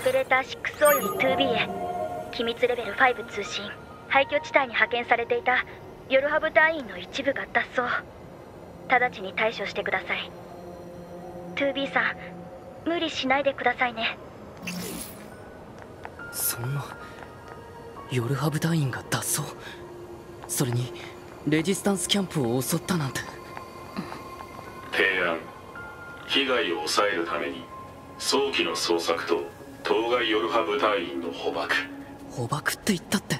オペレーター 6O より 2B へ。機密レベル5通信。廃墟地帯に派遣されていた。ヨルハブ隊員の一部が脱走直ちに対処してください。2B さん無理しないでくださいね。そんなヨルハブ隊員が脱走。それにレジスタンスキャンプを襲ったなんて。提案。被害を抑えるために早期の捜索と当該ヨルハ部隊員の捕獲。捕獲って言ったって。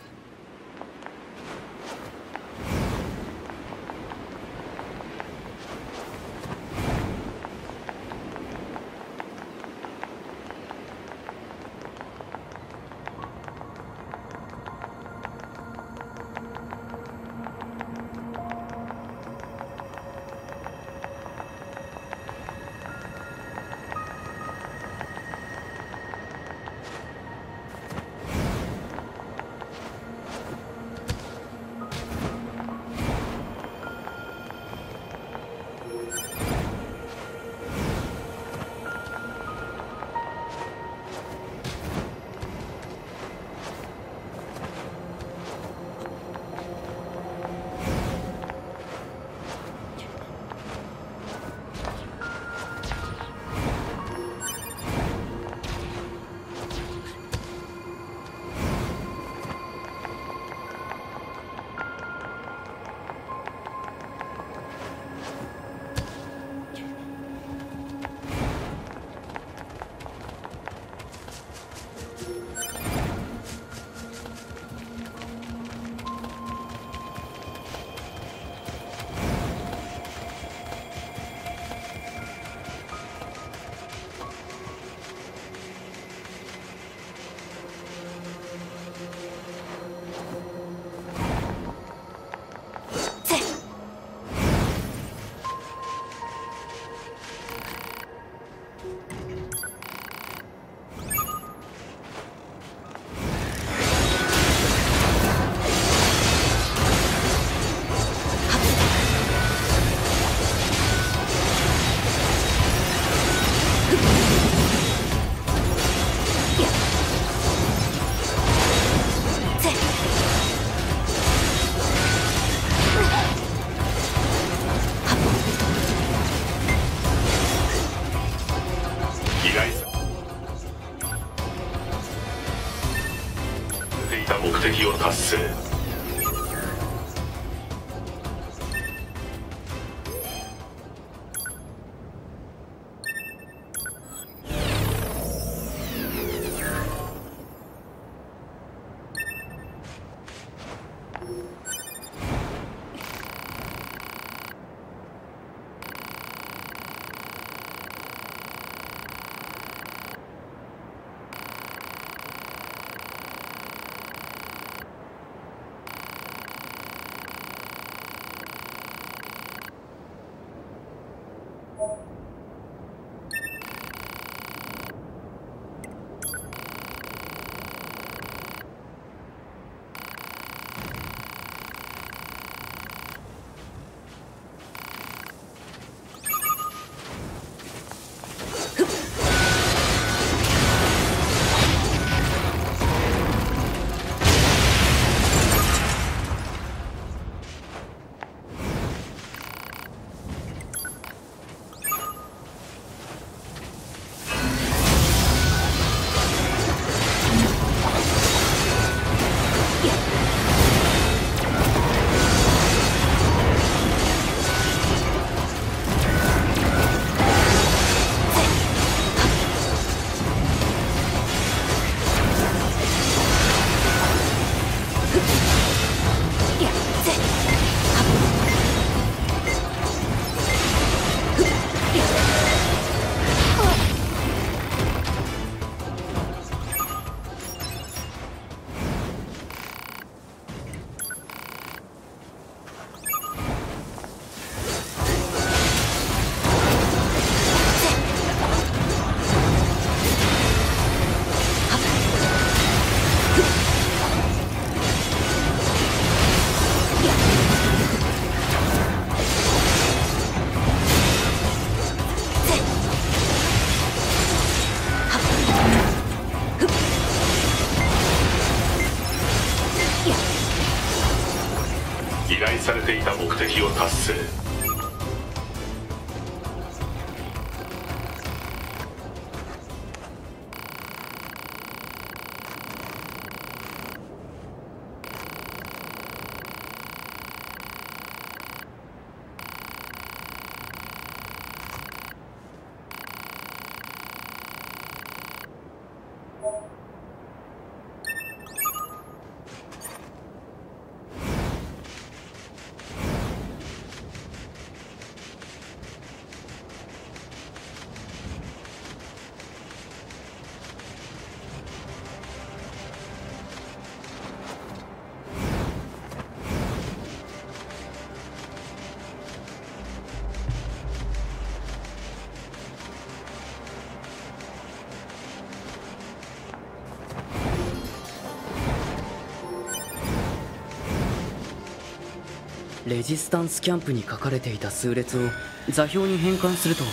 レジスタンスキャンプに書かれていた数列を座標に変換するとこ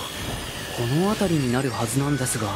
の辺りになるはずなんですが。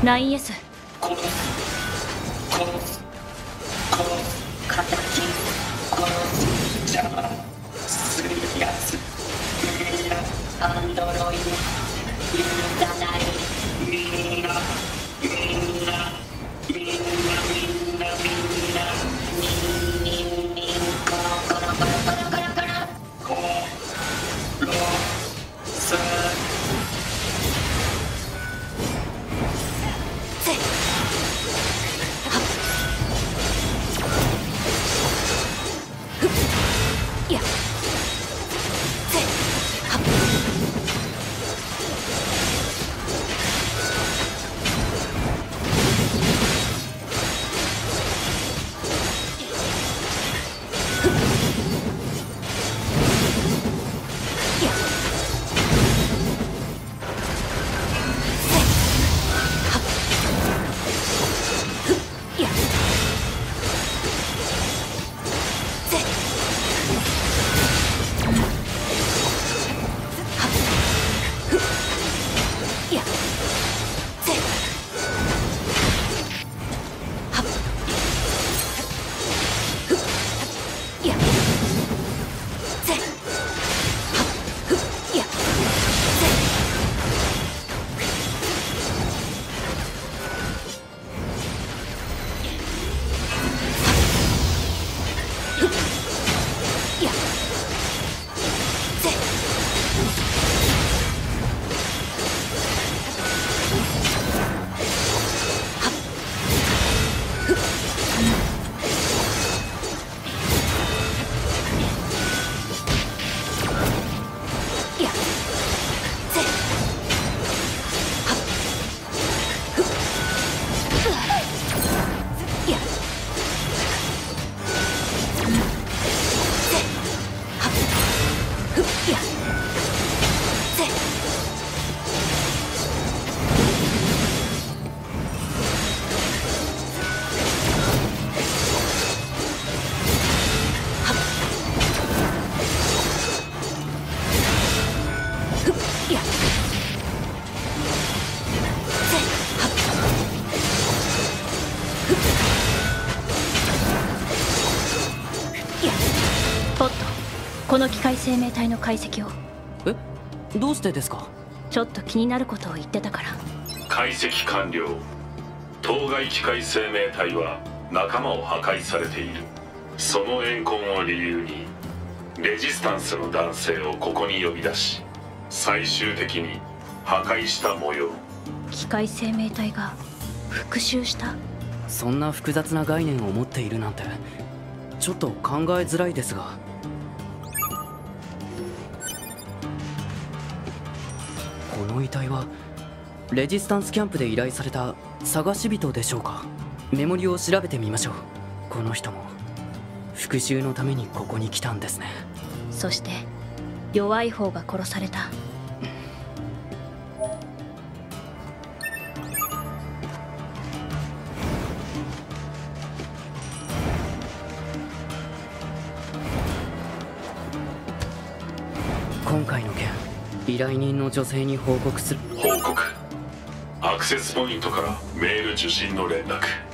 9S 殺す殺す殺す殺す殺す殺すこの機械生命体の解析を。え？どうしてですか？ちょっと気になることを言ってたから。解析完了。当該機械生命体は仲間を破壊されている。その怨恨を理由にレジスタンスの男性をここに呼び出し最終的に破壊した模様。機械生命体が復讐した？そんな複雑な概念を持っているなんてちょっと考えづらいですがこの遺体はレジスタンスキャンプで依頼された探し人でしょうか？メモリを調べてみましょう。この人も。復讐のためにここに来たんですね。そして弱い方が殺された。依頼人の女性に報告する。報告。アクセスポイントからメール受信の連絡。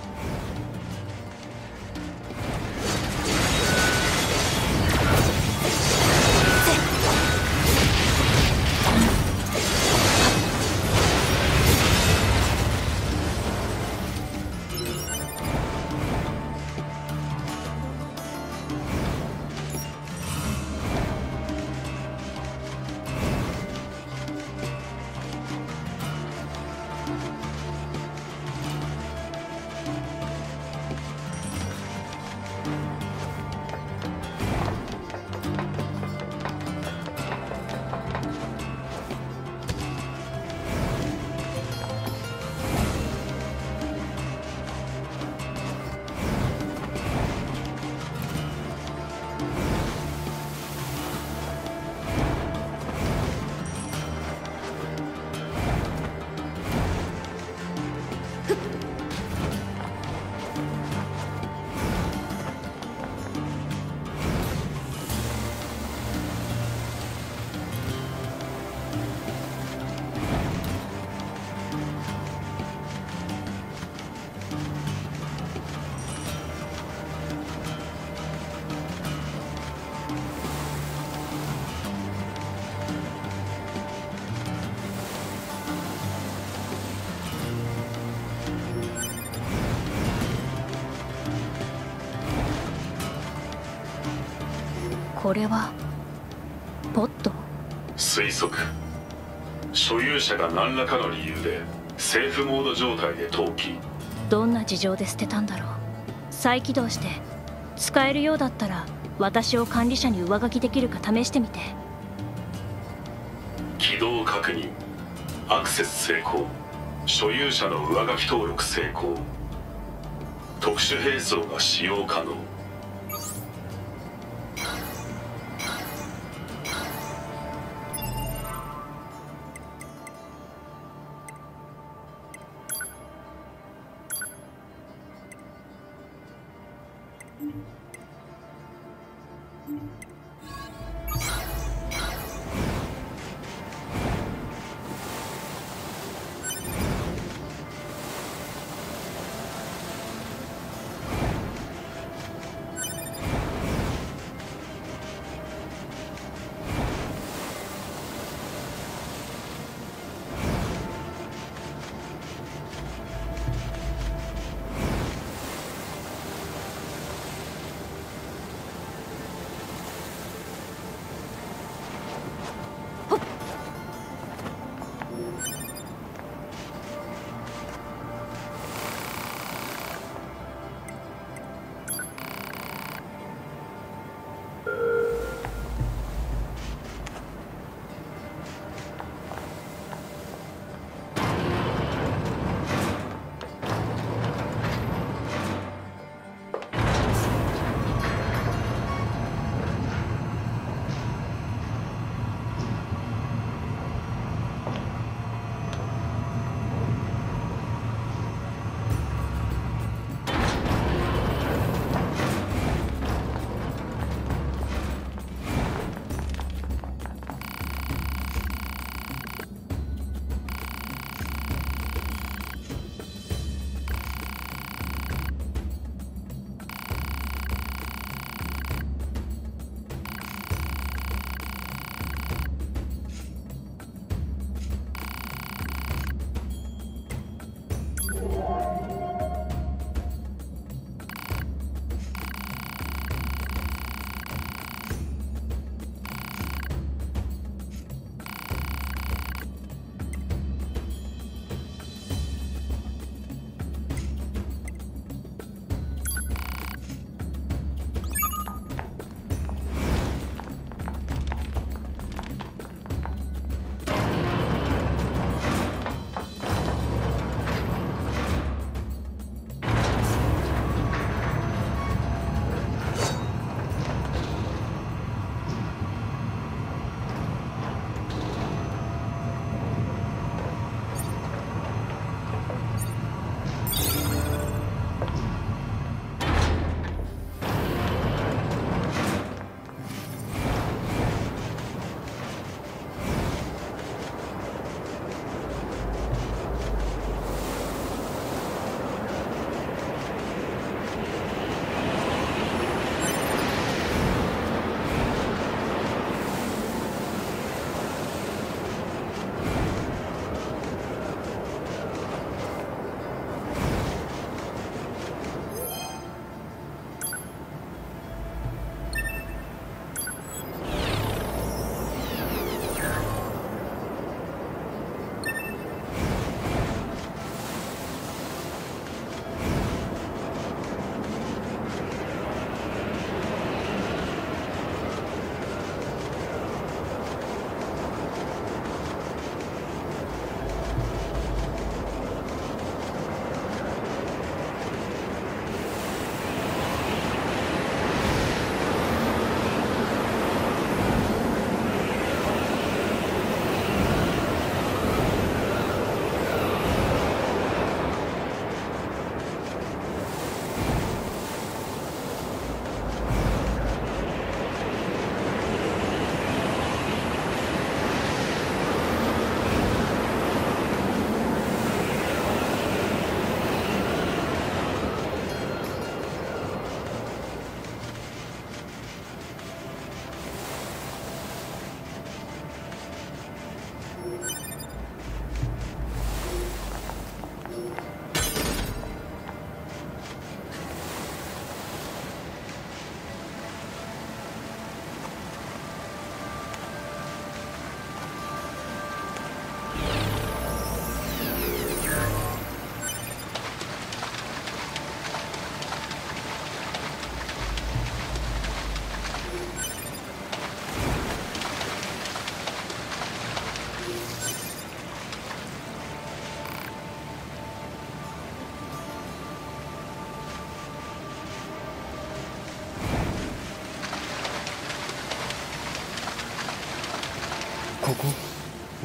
これはポット？推測。所有者が何らかの理由でセーフモード状態で投棄。どんな事情で捨てたんだろう？再起動して使えるようだったら私を管理者に上書きできるか試してみて。起動確認。アクセス成功。所有者の上書き登録成功。特殊兵装が使用可能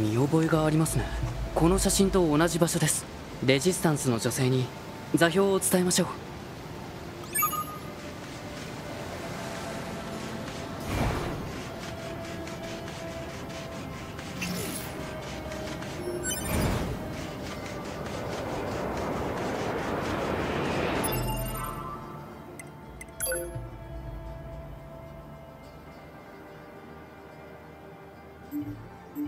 見覚えがありますね。この写真と同じ場所です。レジスタンスの女性に座標を伝えましょう。